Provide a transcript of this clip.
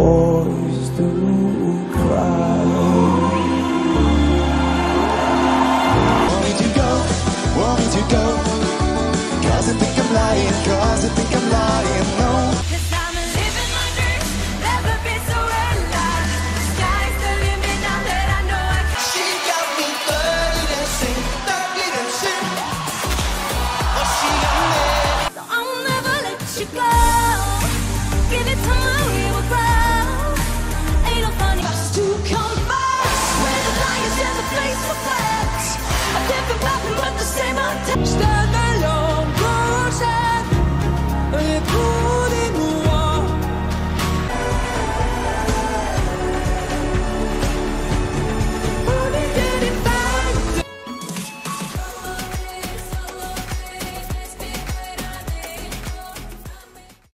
boys do cry. Want me to go? Want me to go? Cause I think I'm lying, cause I think I'm lying. No. Cause I'm living my dreams, never been so alive. Sky's the limit now that I know I can. She got me sing, thugging and sing. Oh, she got me. So I'll never let you go. Give it time, we But the same identity. Stand alone, cruising.